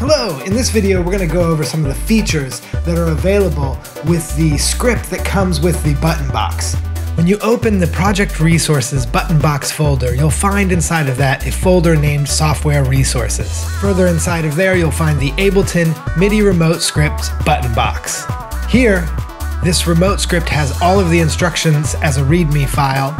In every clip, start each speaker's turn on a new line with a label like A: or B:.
A: Hello! In this video, we're going to go over some of the features that are available with the script that comes with the button box. When you open the Project Resources button box folder, you'll find inside of that a folder named Software Resources. Further inside of there, you'll find the Ableton MIDI Remote Script button box. Here, this remote script has all of the instructions as a README file,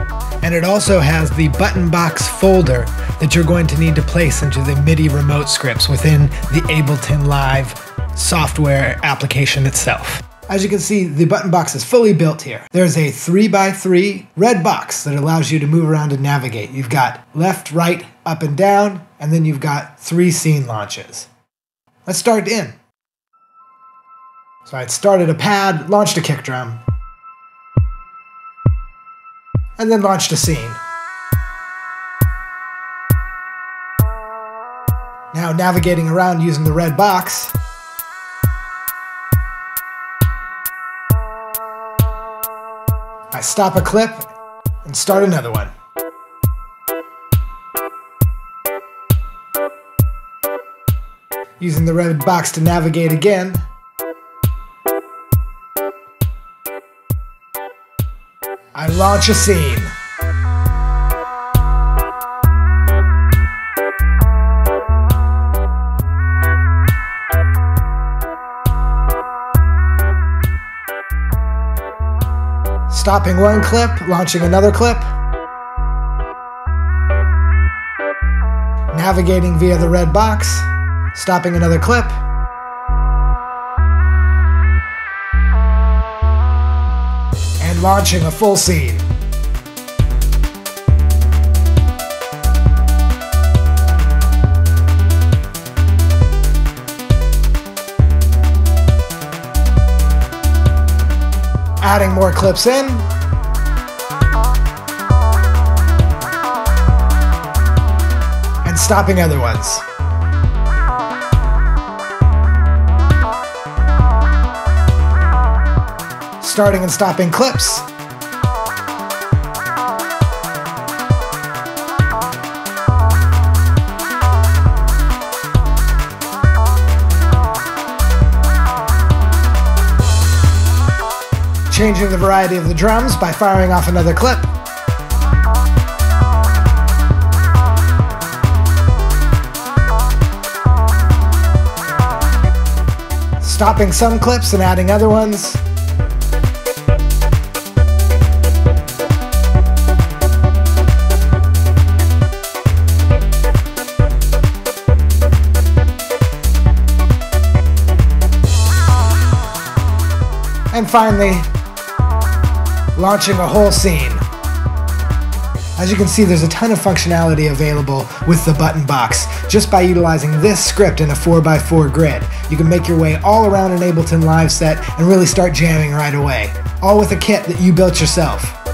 A: and it also has the button box folder that you're going to need to place into the MIDI remote scripts within the Ableton Live software application itself. As you can see, the button box is fully built here. There's a 3x3 red box that allows you to move around and navigate. You've got left, right, up and down, and then you've got three scene launches. Let's start in. So I started a pad, launched a kick drum, and then launched a scene. Now navigating around using the red box, I stop a clip and start another one. Using the red box to navigate again. I launch a scene. Stopping one clip, launching another clip. Navigating via the red box, stopping another clip. And launching a full scene. Adding more clips in. And stopping other ones. Starting and stopping clips. Changing the variety of the drums by firing off another clip. Stopping some clips and adding other ones. And finally, launching a whole scene. As you can see, there's a ton of functionality available with the button box just by utilizing this script in a 4x4 grid. You can make your way all around an Ableton Live set and really start jamming right away, all with a kit that you built yourself.